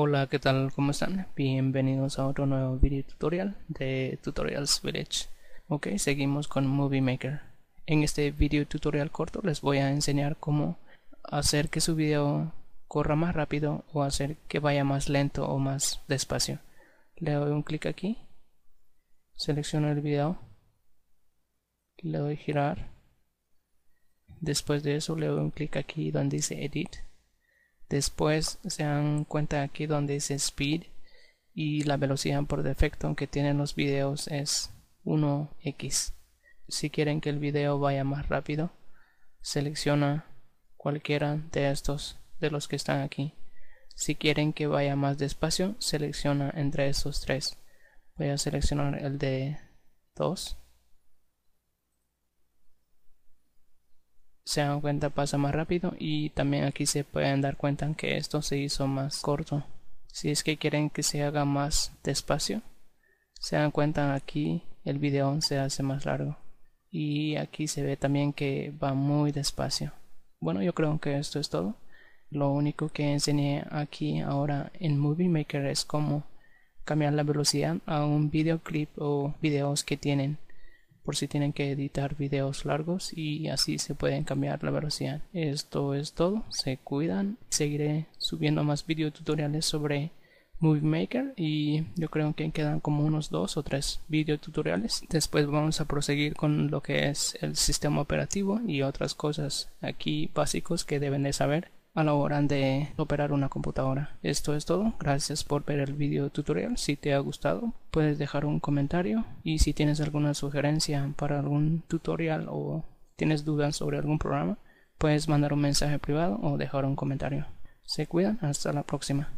Hola, ¿qué tal? ¿Cómo están? Bienvenidos a otro nuevo video tutorial de Tutorials Village. Ok, seguimos con Movie Maker. En este video tutorial corto les voy a enseñar cómo hacer que su video corra más rápido o hacer que vaya más lento o más despacio. Le doy un clic aquí, selecciono el video, le doy girar, después de eso le doy un clic aquí donde dice Edit Después se dan cuenta aquí donde dice speed y la velocidad por defecto que tienen los videos es 1x. Si quieren que el video vaya más rápido, selecciona cualquiera de estos de los que están aquí. Si quieren que vaya más despacio, selecciona entre estos tres. Voy a seleccionar el de 2 se dan cuenta pasa más rápido y también aquí se pueden dar cuenta que esto se hizo más corto. Si es que quieren que se haga más despacio se dan cuenta aquí el video se hace más largo y aquí se ve también que va muy despacio. Bueno yo creo que esto es todo. Lo único que enseñé aquí ahora en Movie Maker es cómo cambiar la velocidad a un videoclip o videos que tienen por si tienen que editar videos largos y así se pueden cambiar la velocidad. Esto es todo, se cuidan, seguiré subiendo más video tutoriales sobre Movie Maker y yo creo que quedan como unos dos o tres video tutoriales. Después vamos a proseguir con lo que es el sistema operativo y otras cosas aquí básicos que deben de saber a la hora de operar una computadora. Esto es todo, gracias por ver el video tutorial, si te ha gustado puedes dejar un comentario y si tienes alguna sugerencia para algún tutorial o tienes dudas sobre algún programa puedes mandar un mensaje privado o dejar un comentario. Se cuidan, hasta la próxima.